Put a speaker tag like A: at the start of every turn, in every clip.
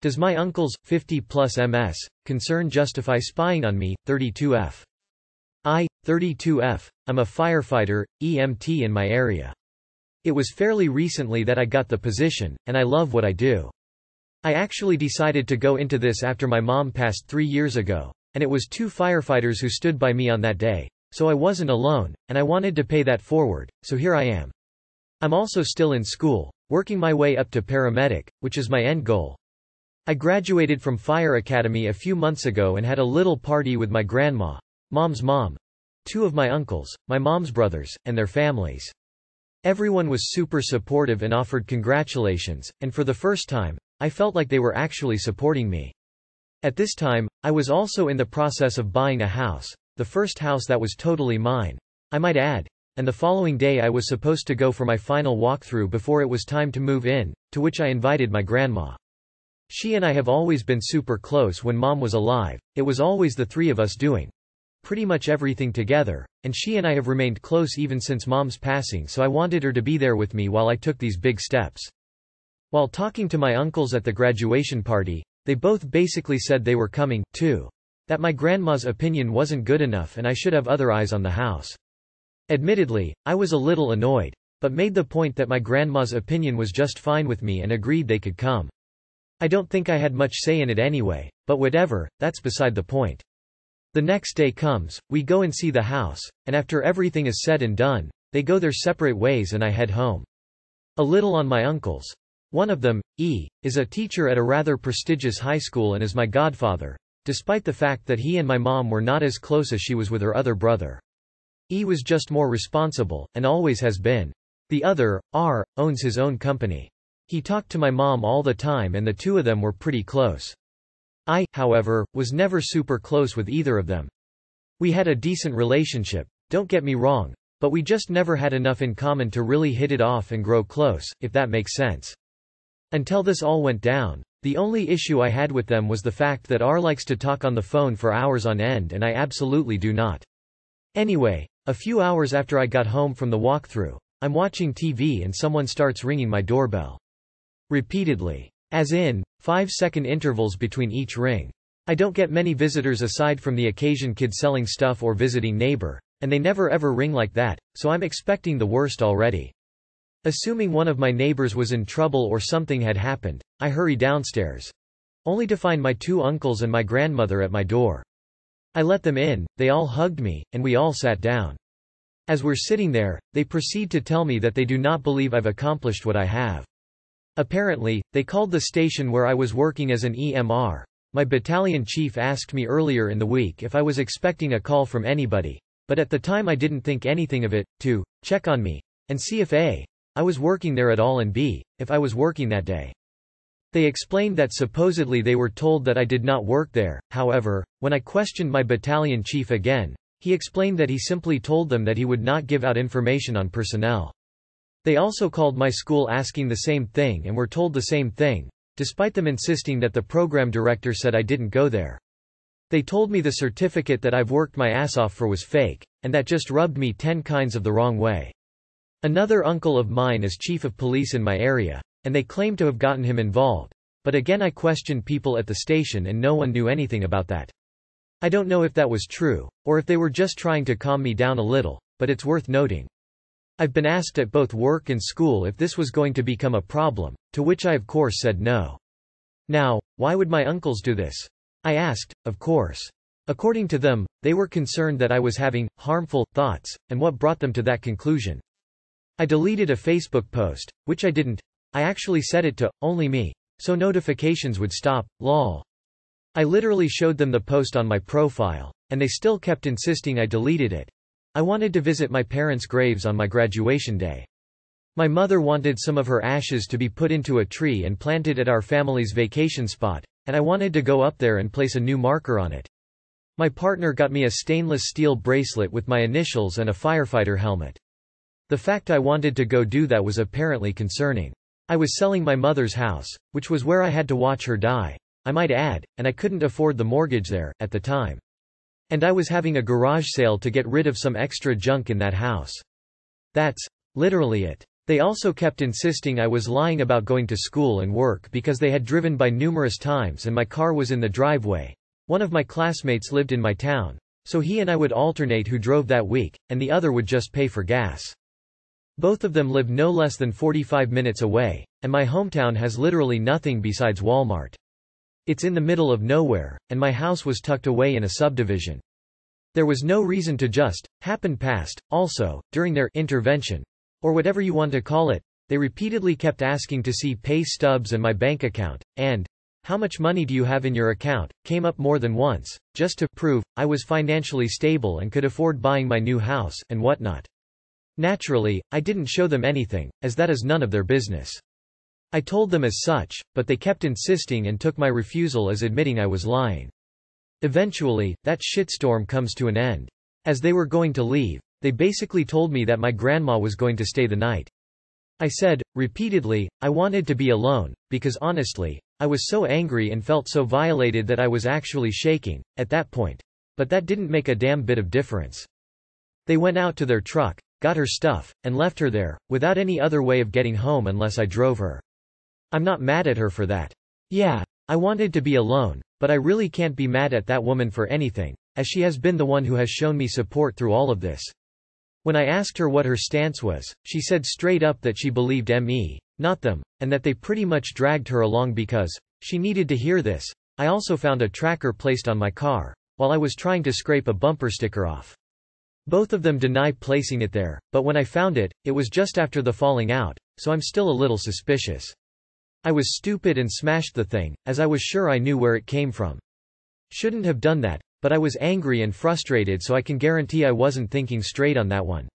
A: Does my uncle's, 50 plus MS, concern justify spying on me? 32F. I, 32F, I'm a firefighter, EMT in my area. It was fairly recently that I got the position, and I love what I do. I actually decided to go into this after my mom passed three years ago, and it was two firefighters who stood by me on that day, so I wasn't alone, and I wanted to pay that forward, so here I am. I'm also still in school, working my way up to paramedic, which is my end goal. I graduated from Fire Academy a few months ago and had a little party with my grandma, mom's mom, two of my uncles, my mom's brothers, and their families. Everyone was super supportive and offered congratulations, and for the first time, I felt like they were actually supporting me. At this time, I was also in the process of buying a house, the first house that was totally mine. I might add, and the following day I was supposed to go for my final walkthrough before it was time to move in, to which I invited my grandma. She and I have always been super close when mom was alive, it was always the three of us doing pretty much everything together, and she and I have remained close even since mom's passing so I wanted her to be there with me while I took these big steps. While talking to my uncles at the graduation party, they both basically said they were coming, too. That my grandma's opinion wasn't good enough and I should have other eyes on the house. Admittedly, I was a little annoyed, but made the point that my grandma's opinion was just fine with me and agreed they could come. I don't think I had much say in it anyway, but whatever, that's beside the point. The next day comes, we go and see the house, and after everything is said and done, they go their separate ways and I head home. A little on my uncles. One of them, E, is a teacher at a rather prestigious high school and is my godfather, despite the fact that he and my mom were not as close as she was with her other brother. E was just more responsible, and always has been. The other, R, owns his own company. He talked to my mom all the time and the two of them were pretty close. I, however, was never super close with either of them. We had a decent relationship, don't get me wrong, but we just never had enough in common to really hit it off and grow close, if that makes sense. Until this all went down, the only issue I had with them was the fact that R likes to talk on the phone for hours on end and I absolutely do not. Anyway, a few hours after I got home from the walkthrough, I'm watching TV and someone starts ringing my doorbell. Repeatedly. As in, 5-second intervals between each ring. I don't get many visitors aside from the occasion kid selling stuff or visiting neighbor, and they never ever ring like that, so I'm expecting the worst already. Assuming one of my neighbors was in trouble or something had happened, I hurry downstairs. Only to find my two uncles and my grandmother at my door. I let them in, they all hugged me, and we all sat down. As we're sitting there, they proceed to tell me that they do not believe I've accomplished what I have. Apparently, they called the station where I was working as an EMR. My battalion chief asked me earlier in the week if I was expecting a call from anybody, but at the time I didn't think anything of it, to check on me and see if A. I was working there at all and B. if I was working that day. They explained that supposedly they were told that I did not work there, however, when I questioned my battalion chief again, he explained that he simply told them that he would not give out information on personnel. They also called my school asking the same thing and were told the same thing, despite them insisting that the program director said I didn't go there. They told me the certificate that I've worked my ass off for was fake, and that just rubbed me ten kinds of the wrong way. Another uncle of mine is chief of police in my area, and they claim to have gotten him involved. But again I questioned people at the station and no one knew anything about that. I don't know if that was true, or if they were just trying to calm me down a little, but it's worth noting. I've been asked at both work and school if this was going to become a problem, to which I of course said no. Now, why would my uncles do this? I asked, of course. According to them, they were concerned that I was having harmful thoughts, and what brought them to that conclusion. I deleted a Facebook post, which I didn't. I actually set it to only me, so notifications would stop, lol. I literally showed them the post on my profile, and they still kept insisting I deleted it. I wanted to visit my parents' graves on my graduation day. My mother wanted some of her ashes to be put into a tree and planted at our family's vacation spot, and I wanted to go up there and place a new marker on it. My partner got me a stainless steel bracelet with my initials and a firefighter helmet. The fact I wanted to go do that was apparently concerning. I was selling my mother's house, which was where I had to watch her die. I might add, and I couldn't afford the mortgage there, at the time. And I was having a garage sale to get rid of some extra junk in that house. That's literally it. They also kept insisting I was lying about going to school and work because they had driven by numerous times and my car was in the driveway. One of my classmates lived in my town, so he and I would alternate who drove that week, and the other would just pay for gas. Both of them live no less than 45 minutes away, and my hometown has literally nothing besides Walmart. It's in the middle of nowhere, and my house was tucked away in a subdivision. There was no reason to just happen past. Also, during their intervention, or whatever you want to call it, they repeatedly kept asking to see pay stubs and my bank account, and how much money do you have in your account, came up more than once, just to prove I was financially stable and could afford buying my new house, and whatnot. Naturally, I didn't show them anything, as that is none of their business. I told them as such, but they kept insisting and took my refusal as admitting I was lying. Eventually, that shitstorm comes to an end. As they were going to leave, they basically told me that my grandma was going to stay the night. I said, repeatedly, I wanted to be alone, because honestly, I was so angry and felt so violated that I was actually shaking, at that point. But that didn't make a damn bit of difference. They went out to their truck, got her stuff, and left her there, without any other way of getting home unless I drove her. I'm not mad at her for that. Yeah, I wanted to be alone, but I really can't be mad at that woman for anything, as she has been the one who has shown me support through all of this. When I asked her what her stance was, she said straight up that she believed me, not them, and that they pretty much dragged her along because she needed to hear this. I also found a tracker placed on my car, while I was trying to scrape a bumper sticker off. Both of them deny placing it there, but when I found it, it was just after the falling out, so I'm still a little suspicious. I was stupid and smashed the thing, as I was sure I knew where it came from. Shouldn't have done that, but I was angry and frustrated so I can guarantee I wasn't thinking straight on that one.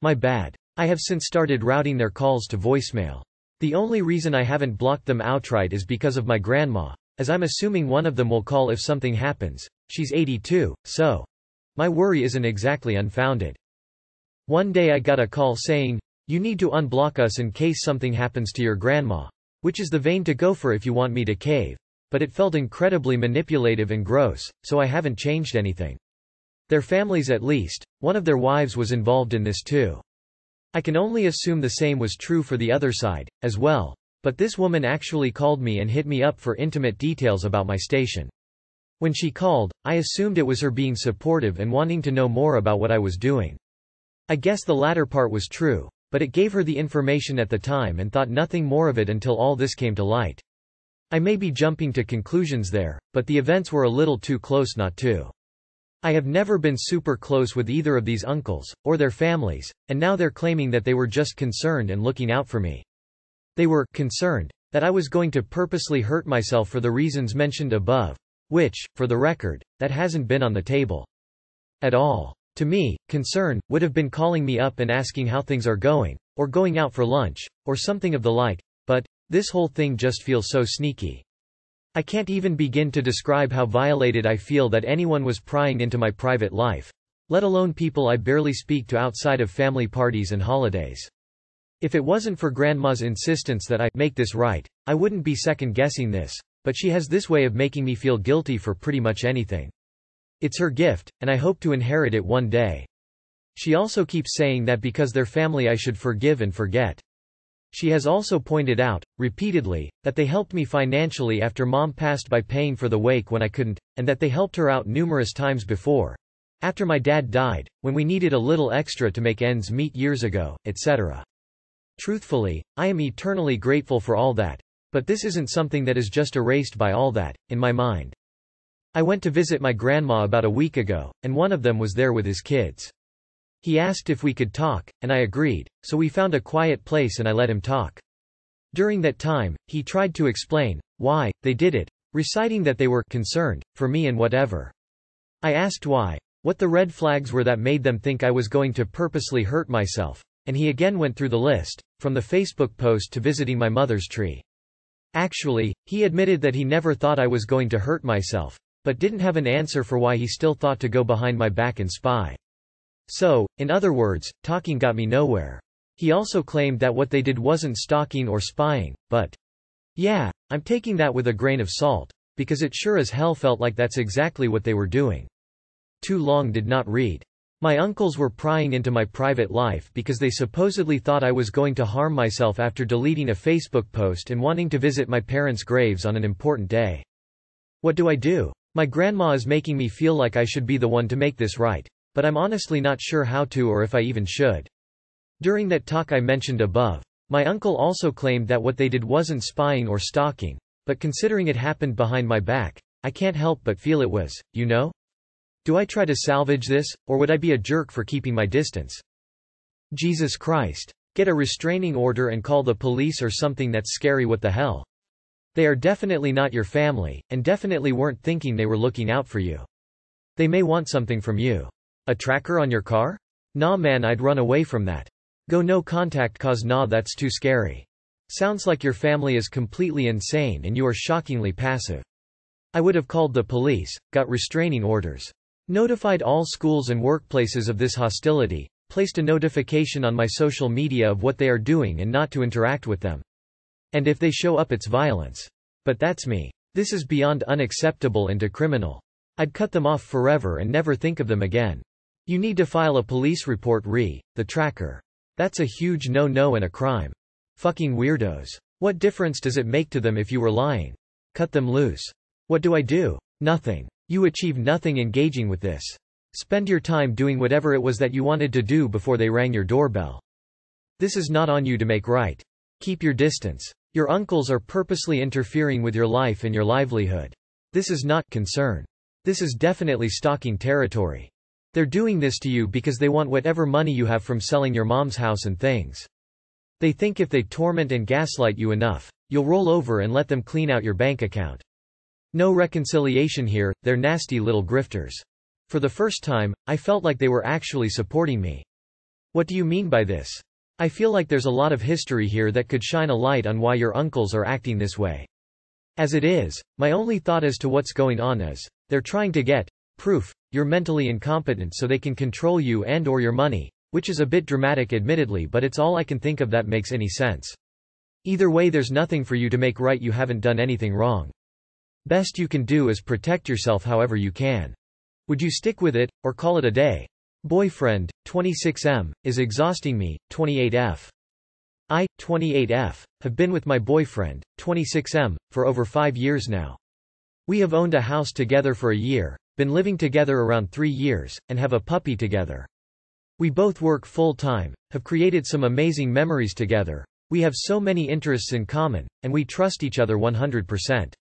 A: My bad. I have since started routing their calls to voicemail. The only reason I haven't blocked them outright is because of my grandma, as I'm assuming one of them will call if something happens. She's 82, so. My worry isn't exactly unfounded. One day I got a call saying, you need to unblock us in case something happens to your grandma. Which is the vein to go for if you want me to cave. But it felt incredibly manipulative and gross, so I haven't changed anything. Their families at least, one of their wives was involved in this too. I can only assume the same was true for the other side, as well. But this woman actually called me and hit me up for intimate details about my station. When she called, I assumed it was her being supportive and wanting to know more about what I was doing. I guess the latter part was true, but it gave her the information at the time and thought nothing more of it until all this came to light. I may be jumping to conclusions there, but the events were a little too close not to. I have never been super close with either of these uncles, or their families, and now they're claiming that they were just concerned and looking out for me. They were concerned that I was going to purposely hurt myself for the reasons mentioned above, which, for the record, that hasn't been on the table. At all. To me, concern, would have been calling me up and asking how things are going, or going out for lunch, or something of the like, but, this whole thing just feels so sneaky. I can't even begin to describe how violated I feel that anyone was prying into my private life. Let alone people I barely speak to outside of family parties and holidays. If it wasn't for Grandma's insistence that I make this right, I wouldn't be second guessing this, but she has this way of making me feel guilty for pretty much anything. It's her gift, and I hope to inherit it one day. She also keeps saying that because they're family I should forgive and forget. She has also pointed out, repeatedly, that they helped me financially after mom passed by paying for the wake when I couldn't, and that they helped her out numerous times before. After my dad died, when we needed a little extra to make ends meet years ago, etc. Truthfully, I am eternally grateful for all that. But this isn't something that is just erased by all that, in my mind. I went to visit my grandma about a week ago, and one of them was there with his kids. He asked if we could talk, and I agreed, so we found a quiet place and I let him talk. During that time, he tried to explain why they did it, reciting that they were concerned for me and whatever. I asked why, what the red flags were that made them think I was going to purposely hurt myself, and he again went through the list, from the Facebook post to visiting my mother's tree. Actually, he admitted that he never thought I was going to hurt myself, but didn't have an answer for why he still thought to go behind my back and spy. So, in other words, talking got me nowhere. He also claimed that what they did wasn't stalking or spying, but yeah, I'm taking that with a grain of salt, because it sure as hell felt like that's exactly what they were doing. Too long did not read. My uncles were prying into my private life because they supposedly thought I was going to harm myself after deleting a Facebook post and wanting to visit my parents' graves on an important day. What do I do? My grandma is making me feel like I should be the one to make this right. But I'm honestly not sure how to or if I even should. During that talk I mentioned above, my uncle also claimed that what they did wasn't spying or stalking, but considering it happened behind my back, I can't help but feel it was, you know? Do I try to salvage this, or would I be a jerk for keeping my distance? Jesus Christ. Get a restraining order and call the police or something that's scary what the hell. They are definitely not your family, and definitely weren't thinking they were looking out for you. They may want something from you. A tracker on your car? Nah man I'd run away from that. Go no contact cause nah that's too scary. Sounds like your family is completely insane and you are shockingly passive. I would have called the police, got restraining orders. Notified all schools and workplaces of this hostility, placed a notification on my social media of what they are doing and not to interact with them. And if they show up it's violence. But that's me. This is beyond unacceptable and criminal. I'd cut them off forever and never think of them again. You need to file a police report re, the tracker. That's a huge no-no and a crime. Fucking weirdos. What difference does it make to them if you were lying? Cut them loose. What do I do? Nothing. You achieve nothing engaging with this. Spend your time doing whatever it was that you wanted to do before they rang your doorbell. This is not on you to make right. Keep your distance. Your uncles are purposely interfering with your life and your livelihood. This is not concern. This is definitely stalking territory. They're doing this to you because they want whatever money you have from selling your mom's house and things. They think if they torment and gaslight you enough, you'll roll over and let them clean out your bank account. No reconciliation here, they're nasty little grifters. For the first time, I felt like they were actually supporting me. What do you mean by this? I feel like there's a lot of history here that could shine a light on why your uncles are acting this way. As it is, my only thought as to what's going on is, they're trying to get proof you're mentally incompetent so they can control you and or your money, which is a bit dramatic admittedly but it's all I can think of that makes any sense. Either way there's nothing for you to make right you haven't done anything wrong. Best you can do is protect yourself however you can. Would you stick with it, or call it a day? Boyfriend, 26M, is exhausting me, 28F. I, 28F, have been with my boyfriend, 26M, for over five years now. We have owned a house together for a year, been living together around three years, and have a puppy together. We both work full time, have created some amazing memories together. We have so many interests in common, and we trust each other 100%.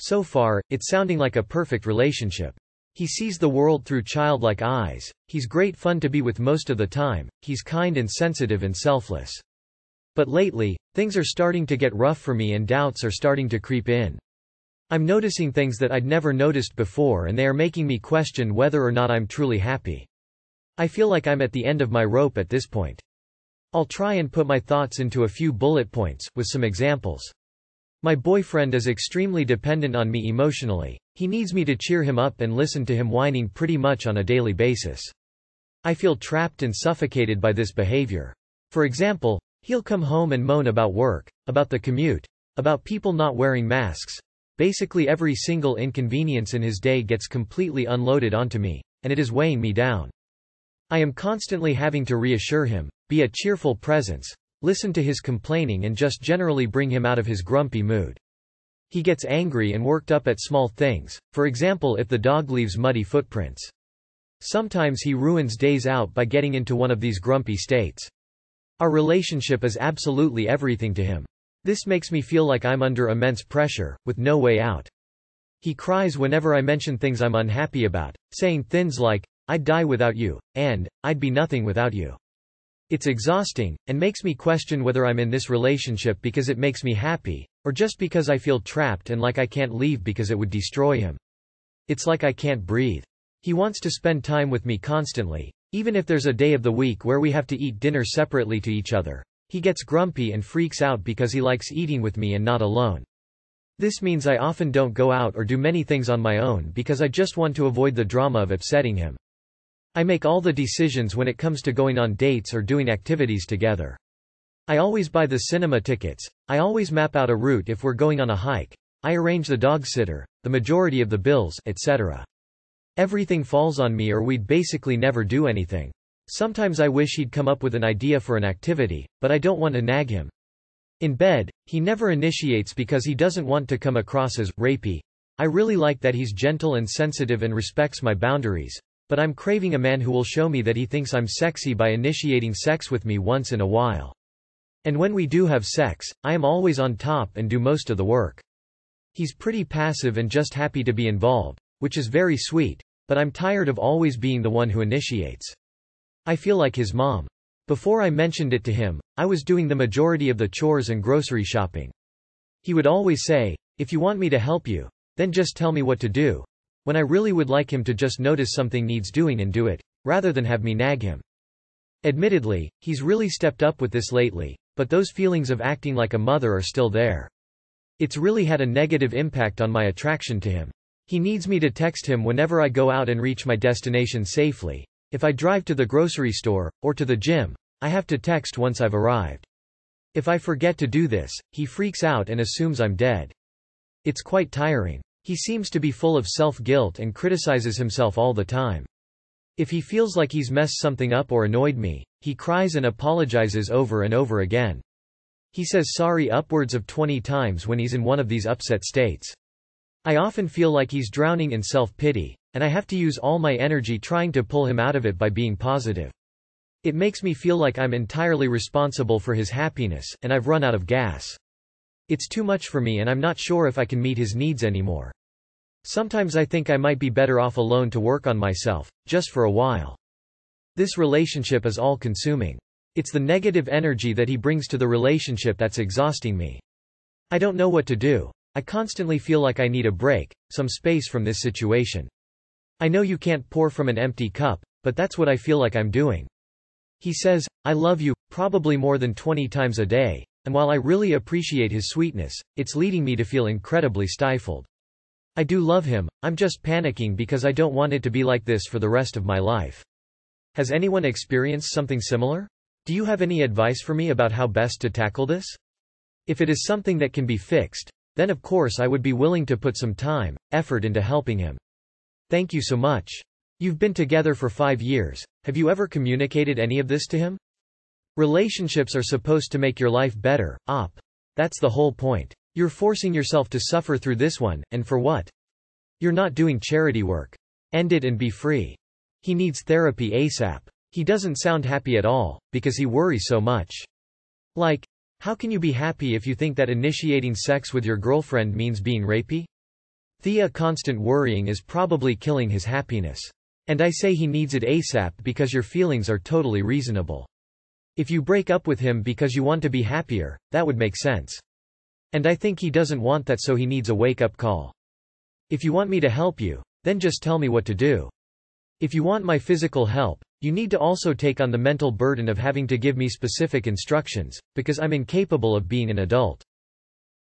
A: So far, it's sounding like a perfect relationship. He sees the world through childlike eyes, he's great fun to be with most of the time, he's kind and sensitive and selfless. But lately, things are starting to get rough for me and doubts are starting to creep in. I'm noticing things that I'd never noticed before and they are making me question whether or not I'm truly happy. I feel like I'm at the end of my rope at this point. I'll try and put my thoughts into a few bullet points, with some examples. My boyfriend is extremely dependent on me emotionally. He needs me to cheer him up and listen to him whining pretty much on a daily basis. I feel trapped and suffocated by this behavior. For example, he'll come home and moan about work, about the commute, about people not wearing masks. Basically every single inconvenience in his day gets completely unloaded onto me, and it is weighing me down. I am constantly having to reassure him, be a cheerful presence, listen to his complaining and just generally bring him out of his grumpy mood. He gets angry and worked up at small things, for example if the dog leaves muddy footprints. Sometimes he ruins days out by getting into one of these grumpy states. Our relationship is absolutely everything to him. This makes me feel like I'm under immense pressure, with no way out. He cries whenever I mention things I'm unhappy about, saying things like, I'd die without you, and, I'd be nothing without you. It's exhausting, and makes me question whether I'm in this relationship because it makes me happy, or just because I feel trapped and like I can't leave because it would destroy him. It's like I can't breathe. He wants to spend time with me constantly, even if there's a day of the week where we have to eat dinner separately to each other. He gets grumpy and freaks out because he likes eating with me and not alone. This means I often don't go out or do many things on my own because I just want to avoid the drama of upsetting him. I make all the decisions when it comes to going on dates or doing activities together. I always buy the cinema tickets, I always map out a route if we're going on a hike, I arrange the dog sitter, the majority of the bills, etc. Everything falls on me or we'd basically never do anything. Sometimes I wish he'd come up with an idea for an activity, but I don't want to nag him. In bed, he never initiates because he doesn't want to come across as rapey. I really like that he's gentle and sensitive and respects my boundaries, but I'm craving a man who will show me that he thinks I'm sexy by initiating sex with me once in a while. And when we do have sex, I am always on top and do most of the work. He's pretty passive and just happy to be involved, which is very sweet, but I'm tired of always being the one who initiates. I feel like his mom. Before I mentioned it to him, I was doing the majority of the chores and grocery shopping. He would always say, if you want me to help you, then just tell me what to do, when I really would like him to just notice something needs doing and do it, rather than have me nag him. Admittedly, he's really stepped up with this lately, but those feelings of acting like a mother are still there. It's really had a negative impact on my attraction to him. He needs me to text him whenever I go out and reach my destination safely, if I drive to the grocery store, or to the gym, I have to text once I've arrived. If I forget to do this, he freaks out and assumes I'm dead. It's quite tiring. He seems to be full of self-guilt and criticizes himself all the time. If he feels like he's messed something up or annoyed me, he cries and apologizes over and over again. He says sorry upwards of 20 times when he's in one of these upset states. I often feel like he's drowning in self-pity, and I have to use all my energy trying to pull him out of it by being positive. It makes me feel like I'm entirely responsible for his happiness, and I've run out of gas. It's too much for me and I'm not sure if I can meet his needs anymore. Sometimes I think I might be better off alone to work on myself, just for a while. This relationship is all-consuming. It's the negative energy that he brings to the relationship that's exhausting me. I don't know what to do. I constantly feel like I need a break, some space from this situation. I know you can't pour from an empty cup, but that's what I feel like I'm doing. He says, I love you, probably more than 20 times a day, and while I really appreciate his sweetness, it's leading me to feel incredibly stifled. I do love him, I'm just panicking because I don't want it to be like this for the rest of my life. Has anyone experienced something similar? Do you have any advice for me about how best to tackle this? If it is something that can be fixed, then of course I would be willing to put some time, effort into helping him. Thank you so much. You've been together for five years. Have you ever communicated any of this to him? Relationships are supposed to make your life better, op. That's the whole point. You're forcing yourself to suffer through this one, and for what? You're not doing charity work. End it and be free. He needs therapy ASAP. He doesn't sound happy at all, because he worries so much. Like, how can you be happy if you think that initiating sex with your girlfriend means being rapey? Thea constant worrying is probably killing his happiness. And I say he needs it ASAP because your feelings are totally reasonable. If you break up with him because you want to be happier, that would make sense. And I think he doesn't want that so he needs a wake-up call. If you want me to help you, then just tell me what to do. If you want my physical help, you need to also take on the mental burden of having to give me specific instructions, because I'm incapable of being an adult.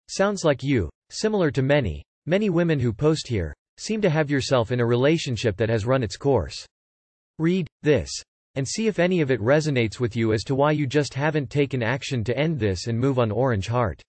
A: Sounds like you, similar to many, Many women who post here seem to have yourself in a relationship that has run its course. Read this and see if any of it resonates with you as to why you just haven't taken action to end this and move on Orange Heart.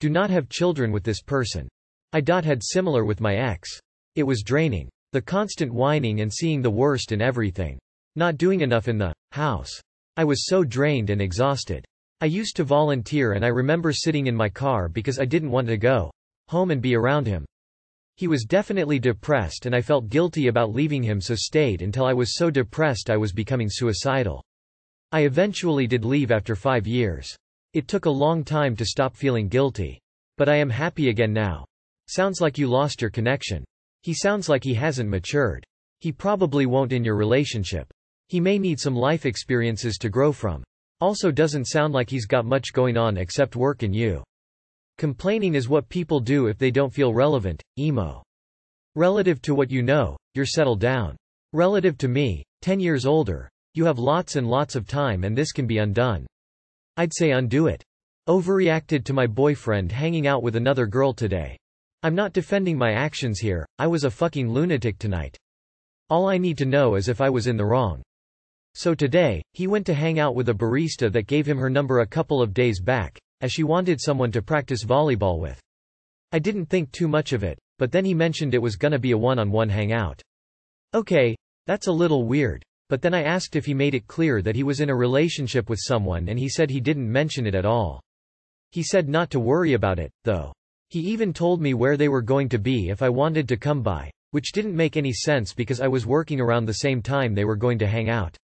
A: Do not have children with this person. I dot had similar with my ex. It was draining. The constant whining and seeing the worst in everything. Not doing enough in the house. I was so drained and exhausted. I used to volunteer and I remember sitting in my car because I didn't want to go home and be around him. He was definitely depressed and I felt guilty about leaving him so stayed until I was so depressed I was becoming suicidal. I eventually did leave after five years. It took a long time to stop feeling guilty. But I am happy again now. Sounds like you lost your connection. He sounds like he hasn't matured. He probably won't in your relationship. He may need some life experiences to grow from. Also doesn't sound like he's got much going on except work and you. Complaining is what people do if they don't feel relevant, emo. Relative to what you know, you're settled down. Relative to me, 10 years older, you have lots and lots of time and this can be undone. I'd say undo it. Overreacted to my boyfriend hanging out with another girl today. I'm not defending my actions here, I was a fucking lunatic tonight. All I need to know is if I was in the wrong. So today, he went to hang out with a barista that gave him her number a couple of days back, as she wanted someone to practice volleyball with. I didn't think too much of it, but then he mentioned it was gonna be a one-on-one hangout. Okay, that's a little weird. But then I asked if he made it clear that he was in a relationship with someone and he said he didn't mention it at all. He said not to worry about it, though. He even told me where they were going to be if I wanted to come by, which didn't make any sense because I was working around the same time they were going to hang out.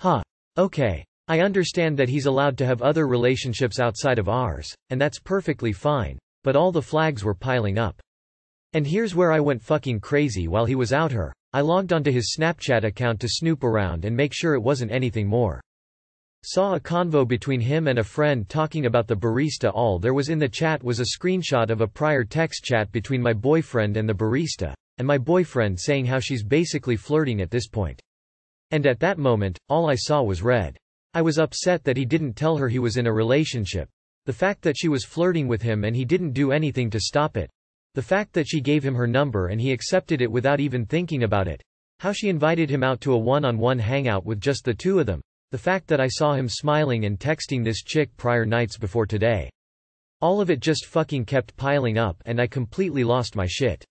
A: Huh. Okay. I understand that he's allowed to have other relationships outside of ours, and that's perfectly fine, but all the flags were piling up. And here's where I went fucking crazy while he was out her. I logged onto his Snapchat account to snoop around and make sure it wasn't anything more. Saw a convo between him and a friend talking about the barista all there was in the chat was a screenshot of a prior text chat between my boyfriend and the barista, and my boyfriend saying how she's basically flirting at this point. And at that moment, all I saw was red. I was upset that he didn't tell her he was in a relationship. The fact that she was flirting with him and he didn't do anything to stop it. The fact that she gave him her number and he accepted it without even thinking about it. How she invited him out to a one-on-one -on -one hangout with just the two of them. The fact that I saw him smiling and texting this chick prior nights before today. All of it just fucking kept piling up and I completely lost my shit.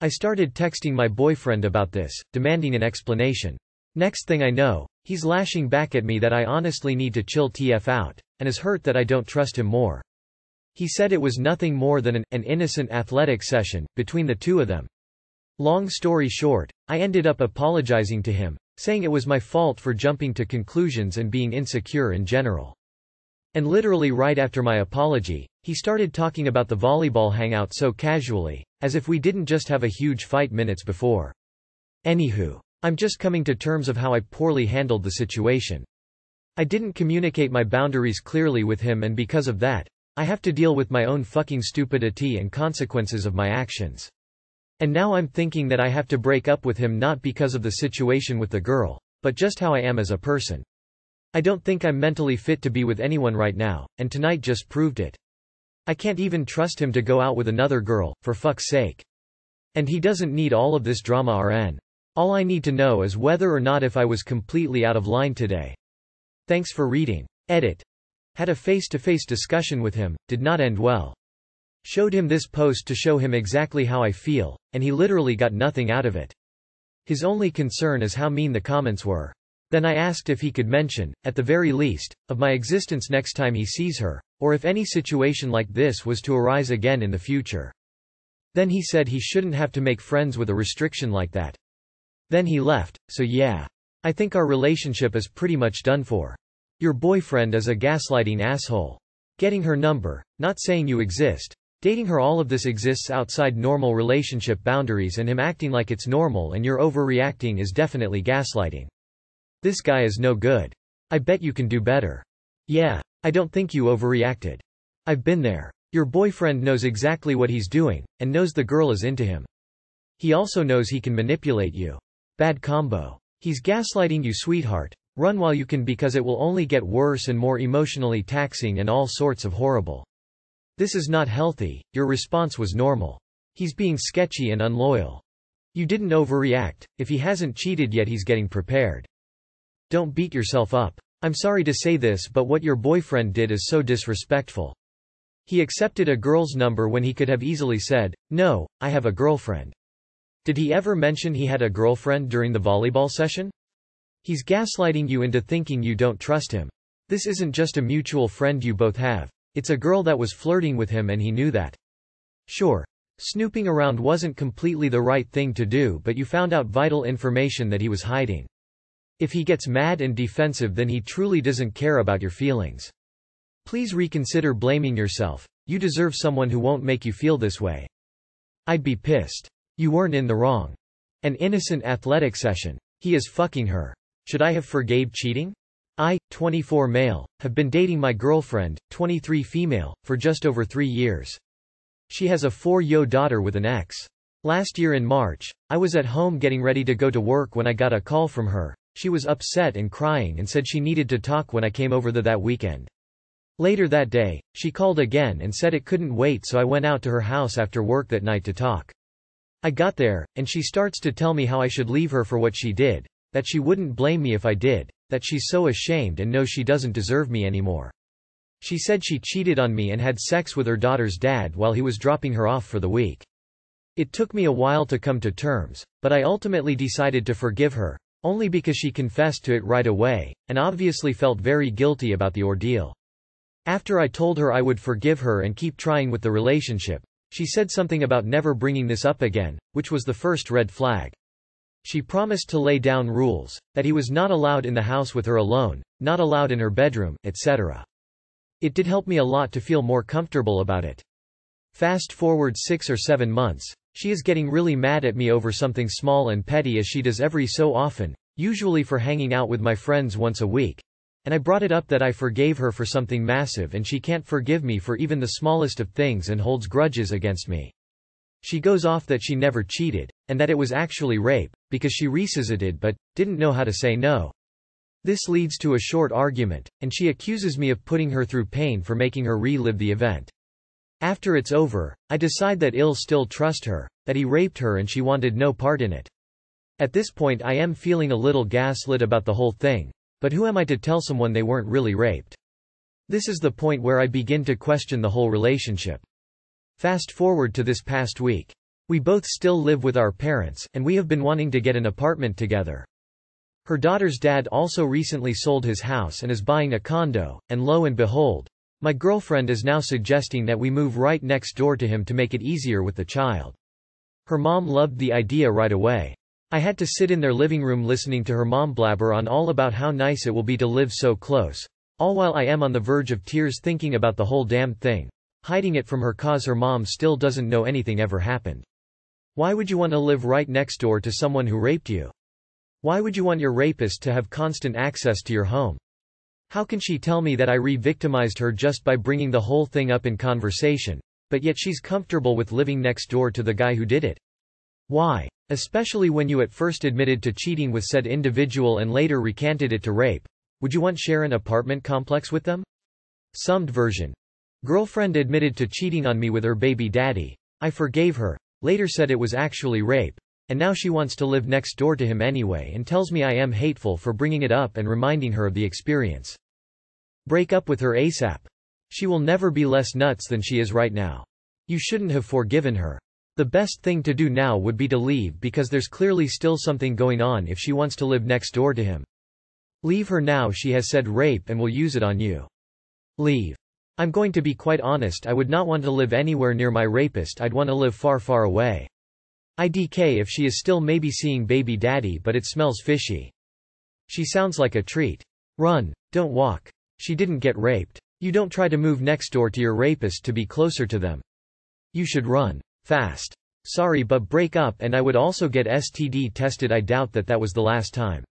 A: I started texting my boyfriend about this, demanding an explanation. Next thing I know, he's lashing back at me that I honestly need to chill TF out, and is hurt that I don't trust him more. He said it was nothing more than an, an innocent athletic session, between the two of them. Long story short, I ended up apologizing to him, saying it was my fault for jumping to conclusions and being insecure in general. And literally right after my apology, he started talking about the volleyball hangout so casually, as if we didn't just have a huge fight minutes before. Anywho. I'm just coming to terms of how I poorly handled the situation. I didn't communicate my boundaries clearly with him and because of that, I have to deal with my own fucking stupidity and consequences of my actions. And now I'm thinking that I have to break up with him not because of the situation with the girl, but just how I am as a person. I don't think I'm mentally fit to be with anyone right now, and tonight just proved it. I can't even trust him to go out with another girl, for fuck's sake. And he doesn't need all of this drama RN. All I need to know is whether or not if I was completely out of line today. Thanks for reading. Edit. Had a face-to-face -face discussion with him, did not end well. Showed him this post to show him exactly how I feel, and he literally got nothing out of it. His only concern is how mean the comments were. Then I asked if he could mention, at the very least, of my existence next time he sees her, or if any situation like this was to arise again in the future. Then he said he shouldn't have to make friends with a restriction like that. Then he left, so yeah. I think our relationship is pretty much done for. Your boyfriend is a gaslighting asshole. Getting her number, not saying you exist. Dating her all of this exists outside normal relationship boundaries and him acting like it's normal and you're overreacting is definitely gaslighting. This guy is no good. I bet you can do better. Yeah. I don't think you overreacted. I've been there. Your boyfriend knows exactly what he's doing, and knows the girl is into him. He also knows he can manipulate you. Bad combo. He's gaslighting you sweetheart. Run while you can because it will only get worse and more emotionally taxing and all sorts of horrible. This is not healthy, your response was normal. He's being sketchy and unloyal. You didn't overreact, if he hasn't cheated yet he's getting prepared. Don't beat yourself up. I'm sorry to say this but what your boyfriend did is so disrespectful. He accepted a girl's number when he could have easily said, no, I have a girlfriend. Did he ever mention he had a girlfriend during the volleyball session? He's gaslighting you into thinking you don't trust him. This isn't just a mutual friend you both have. It's a girl that was flirting with him and he knew that. Sure. Snooping around wasn't completely the right thing to do but you found out vital information that he was hiding. If he gets mad and defensive then he truly doesn't care about your feelings. Please reconsider blaming yourself. You deserve someone who won't make you feel this way. I'd be pissed. You weren't in the wrong. An innocent athletic session. He is fucking her. Should I have forgave cheating? I, 24 male, have been dating my girlfriend, 23 female, for just over three years. She has a four-yo daughter with an ex. Last year in March, I was at home getting ready to go to work when I got a call from her. She was upset and crying and said she needed to talk when I came over the that weekend. Later that day, she called again and said it couldn't wait so I went out to her house after work that night to talk. I got there, and she starts to tell me how I should leave her for what she did, that she wouldn't blame me if I did, that she's so ashamed and knows she doesn't deserve me anymore. She said she cheated on me and had sex with her daughter's dad while he was dropping her off for the week. It took me a while to come to terms, but I ultimately decided to forgive her, only because she confessed to it right away, and obviously felt very guilty about the ordeal. After I told her I would forgive her and keep trying with the relationship, she said something about never bringing this up again, which was the first red flag. She promised to lay down rules, that he was not allowed in the house with her alone, not allowed in her bedroom, etc. It did help me a lot to feel more comfortable about it. Fast forward six or seven months, she is getting really mad at me over something small and petty as she does every so often, usually for hanging out with my friends once a week. And I brought it up that I forgave her for something massive and she can't forgive me for even the smallest of things and holds grudges against me. She goes off that she never cheated, and that it was actually rape, because she revisited but, didn't know how to say no. This leads to a short argument, and she accuses me of putting her through pain for making her relive the event. After it's over, I decide that I'll still trust her, that he raped her and she wanted no part in it. At this point I am feeling a little gaslit about the whole thing. But who am I to tell someone they weren't really raped? This is the point where I begin to question the whole relationship. Fast forward to this past week. We both still live with our parents, and we have been wanting to get an apartment together. Her daughter's dad also recently sold his house and is buying a condo, and lo and behold, my girlfriend is now suggesting that we move right next door to him to make it easier with the child. Her mom loved the idea right away. I had to sit in their living room listening to her mom blabber on all about how nice it will be to live so close. All while I am on the verge of tears thinking about the whole damn thing. Hiding it from her cause her mom still doesn't know anything ever happened. Why would you want to live right next door to someone who raped you? Why would you want your rapist to have constant access to your home? How can she tell me that I re-victimized her just by bringing the whole thing up in conversation, but yet she's comfortable with living next door to the guy who did it? Why? Especially when you at first admitted to cheating with said individual and later recanted it to rape. Would you want share an apartment complex with them? Summed version. Girlfriend admitted to cheating on me with her baby daddy. I forgave her, later said it was actually rape, and now she wants to live next door to him anyway and tells me I am hateful for bringing it up and reminding her of the experience. Break up with her ASAP. She will never be less nuts than she is right now. You shouldn't have forgiven her. The best thing to do now would be to leave because there's clearly still something going on if she wants to live next door to him. Leave her now she has said rape and will use it on you. Leave. I'm going to be quite honest I would not want to live anywhere near my rapist I'd want to live far far away. IDK if she is still maybe seeing baby daddy but it smells fishy. She sounds like a treat. Run, don't walk. She didn't get raped. You don't try to move next door to your rapist to be closer to them. You should run. Fast. Sorry but break up and I would also get STD tested I doubt that that was the last time.